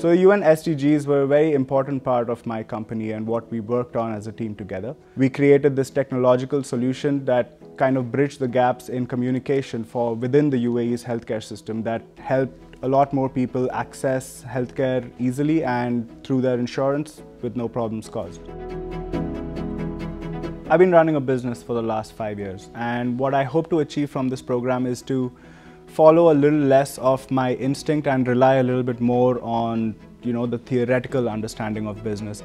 So UN SDGs were a very important part of my company and what we worked on as a team together. We created this technological solution that kind of bridged the gaps in communication for within the UAE's healthcare system that helped a lot more people access healthcare easily and through their insurance with no problems caused. I've been running a business for the last five years and what I hope to achieve from this program is to follow a little less of my instinct and rely a little bit more on you know the theoretical understanding of business.